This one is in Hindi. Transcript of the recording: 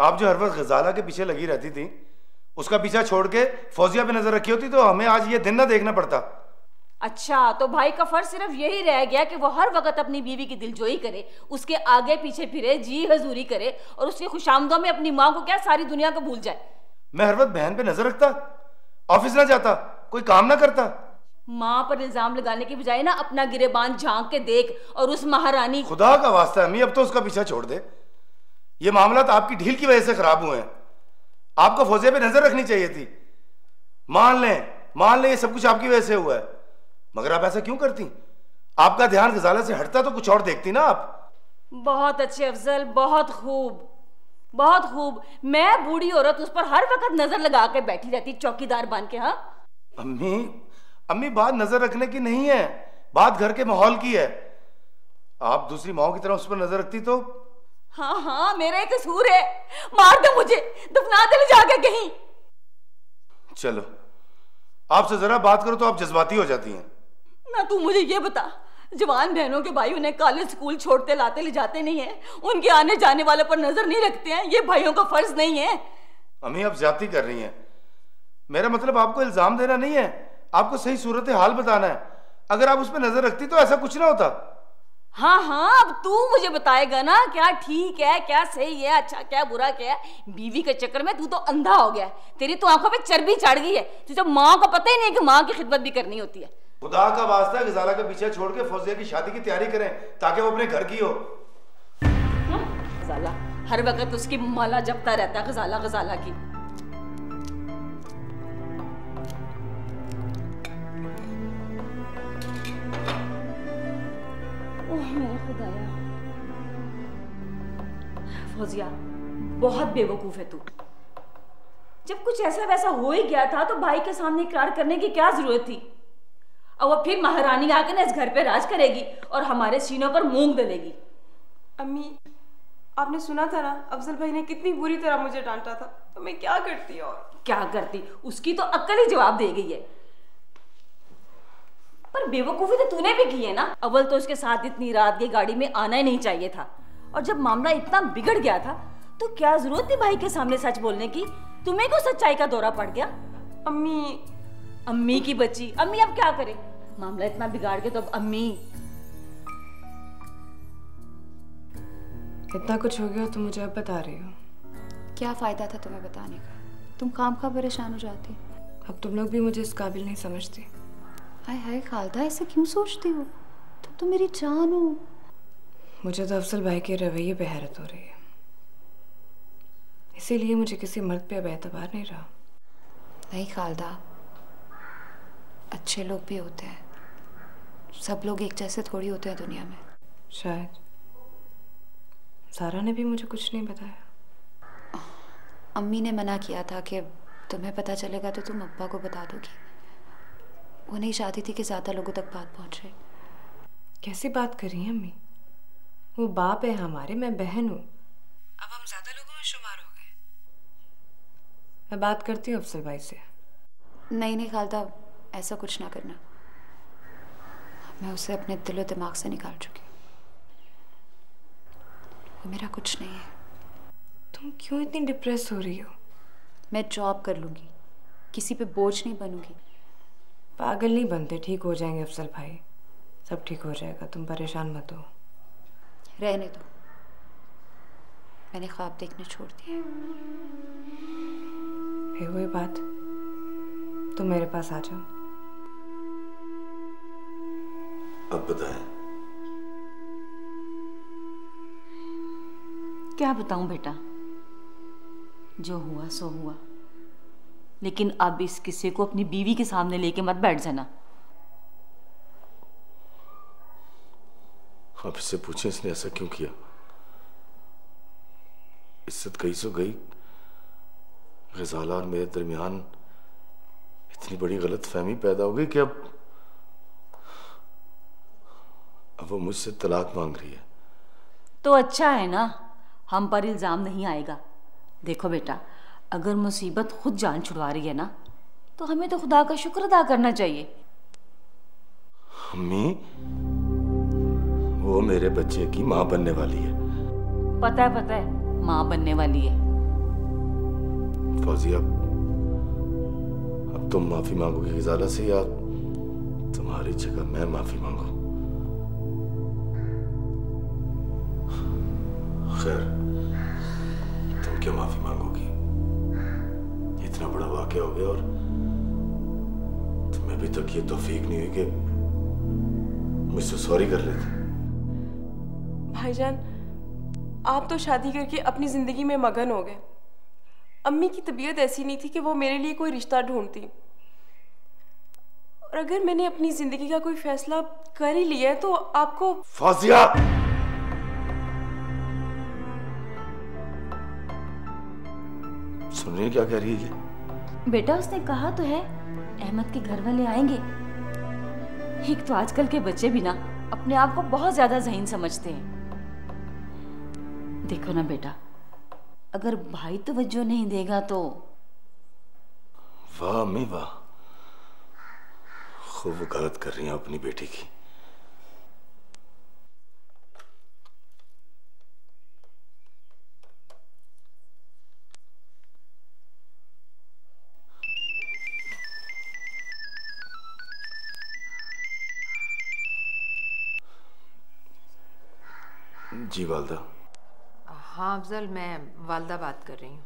आप जो हर वक्त गजाला के पीछे लगी रहती थी उसका पीछा छोड़ के फौजिया पे नज़र रखी होती तो हमें आज ये दिन ना देखना पड़ता। अच्छा तो भाई का फ़र्ज़ सिर्फ़ यही रह गया कि वो हर वक्त अपनी बीवी की दिलजोई करे उसके आगे पीछे फिरे जी हजूरी करे और उसके खुशामदों में अपनी माँ को क्या सारी दुनिया को भूल जाए? मैं हर वक्त बहन पे नज़र रखता ऑफ़िस ना जाता कोई काम ना करता। माँ पर इल्ज़ाम लगाने की बजाय ना अपना गिरेबान झाँक के देख और उस महारानी खुदा का वास्ता अम्मी अब तो उसका पीछा छोड़ दे। ये मामला तो आपकी ढील की वजह से खराब हुए हैं। आपको फौजे पे नज़र रखनी चाहिए थी। मान लें मान लें ये सब कुछ आपकी वजह से हुआ है। मगर आप ऐसा क्यों करती? आपका ध्यान गजाला से हटता तो कुछ और देखती ना आप। बहुत अच्छे अफजल बहुत खूब। बहुत खूब। मैं बूढ़ी औरत उस पर हर वक्त नज़र लगा के बैठी रहती चौकीदार बन के हाँ? अम्मी अम्मी बात नज़र रखने की नहीं है। बात घर के माहौल की है। आप दूसरी माओ की तरह उस पर नज़र रखती तो हाँ हाँ मेरा एक कसूर है। मार दो मुझे। दफना दे जाके कहीं। चलो। आपसे जरा बात करो तो आप जज्बाती हो जाती हैं। ना तू मुझे ये बता जवान बहनों के भाई उन्हें कॉलेज स्कूल छोड़ते लाते ले जाते नहीं है? उनके आने जाने वाले पर नज़र नहीं रखते हैं? ये भाइयों का फ़र्ज़ नहीं है। अम्मी आप ज़्यादा कर रही हैं। मेरा मतलब आपको इल्ज़ाम देना नहीं है। आपको सही सूरत हाल बताना है। अगर आप उस पर नज़र रखती तो ऐसा कुछ ना होता। हाँ हाँ अब तू मुझे बताएगा ना क्या ठीक है क्या सही है अच्छा क्या बुरा क्या है। बीवी के चक्कर में तू तो अंधा हो गया तेरी तो आँखों पे चर्बी चढ़ गई है। तुझे माँ को पता ही नहीं कि माँ की खिदमत भी करनी होती है। खुदा का वास्ता गजाला का पीछे छोड़ के फौजिया की शादी की तैयारी करें ताकि वो अपने घर की हो। गजाला हर वक्त उसकी माला जपता रहता है गजाला गजाला की। खुदाया फौजिया बहुत बेवकूफ़ है तू। जब कुछ ऐसा वैसा हो ही गया था तो भाई के सामने इकरार करने की क्या ज़रूरत थी? और वो फिर महारानी आकर ना इस घर पे राज करेगी और हमारे सीनों पर मूंग दलेगी अम्मी आपने सुना था ना अफजल भाई ने कितनी बुरी तरह मुझे डांटा था। तो मैं क्या करती और? क्या करती? उसकी तो अक्ल ही जवाब दे गई है। पर बेवकूफ़ी तो तूने भी की है ना? अव्वल तो उसके साथ इतनी रात की गाड़ी में आना ही नहीं चाहिए था। और जब मामला इतना बिगड़ गया था तो क्या ज़रूरत थी भाई के सामने सच बोलने की? तुम्हें को सच्चाई का दौरा पड़ गया? अम्मी। अम्मी की बच्ची। अम्मी अब क्या करे? मामला इतना बिगाड़ गया तो अब अम्मी। इतना कुछ हो गया तो मुझे अब बता रही हो। क्या फ़ायदा था तुम्हें बताने का? तुम काम का परेशान हो जाती। अब तुम लोग भी मुझे इस काबिल नहीं समझती। हाय हाय खालदा ऐसे क्यों सोचती हो? तुम तो मेरी जान हो। मुझे तो अफसल भाई के रवैये पे हैरत हो रही है। इसीलिए मुझे किसी मर्द पे अब एतबार नहीं रहा। नहीं खालदा अच्छे लोग भी होते हैं। सब लोग एक जैसे थोड़ी होते हैं दुनिया में। शायद। सारा ने भी मुझे कुछ नहीं बताया। अम्मी ने मना किया था कि तुम्हें पता चलेगा तो तुम अब्बा को बता दोगी। वो नहीं चाहती थी कि ज़्यादा लोगों तक बात पहुँचे। कैसी बात कर रही हैं अम्मी? वो बाप है हमारे मैं बहन हूँ। अब हम ज़्यादा लोगों में शुमार हो गए। मैं बात करती हूँ अफसर भाई से। नहीं नहीं खालदा ऐसा कुछ ना करना। मैं उसे अपने दिलो दिमाग से निकाल चुकी वो मेरा कुछ नहीं है। तुम क्यों इतनी डिप्रेस हो रही हो? मैं जॉब कर लूँगी। किसी पे बोझ नहीं बनूँगी। पागल नहीं बनते ठीक हो जाएँगे अफसल भाई। सब ठीक हो जाएगा तुम परेशान मत हो। रहने दो। मैंने ख्वाब देखने छोड़ दिए फिर वही बात। तुम मेरे पास आ जाओ। अब बताएँ। क्या बताऊँ बेटा? जो हुआ सो हुआ। लेकिन अब इस किस्से को अपनी बीवी के सामने लेके मत बैठ जाना। आप इससे पूछें इसने ऐसा क्यों किया? इज़्ज़त कहीं सो गई। गजाला और मेरे दरमियान इतनी बड़ी गलत फहमी पैदा हो गई कि अब अब वो मुझसे तलाक मांग रही है। तो अच्छा है ना हम पर इल्ज़ाम नहीं आएगा। देखो बेटा अगर मुसीबत खुद जान छुड़वा रही है ना तो हमें तो खुदा का शुक्र अदा करना चाहिए। अम्मी वो मेरे बच्चे की माँ बनने वाली है। पता है पता है माँ बनने वाली है। फौजिया अब तुम माफ़ी मांगोगे गजाला से या तुम्हारी जगह मैं माफ़ी मांगू। हो गया और तुम्हें अभी तक ये तौफीक नहीं हुई कि मुझसे सॉरी कर लेते भाईजान आप तो शादी करके अपनी ज़िंदगी में मगन हो गए। अम्मी की तबीयत ऐसी नहीं थी कि वो मेरे लिए कोई रिश्ता ढूंढती। और अगर मैंने अपनी ज़िंदगी का कोई फैसला कर ही लिया है तो आपको फौजिया! सुन रही है क्या कह रही है बेटा, उसने कहा तो है, अहमद के घर वाले आएँगे। एक तो आजकल के बच्चे भी ना, अपने आप को बहुत ज़्यादा जहीन समझते हैं। देखो ना बेटा, अगर भाई तवज्जो नहीं देगा तो? वाह वाह। खूब गलत कर रही हैं अपनी बेटी की। जी वालदा। हाँ अफजल मैं वालदा बात कर रही हूँ।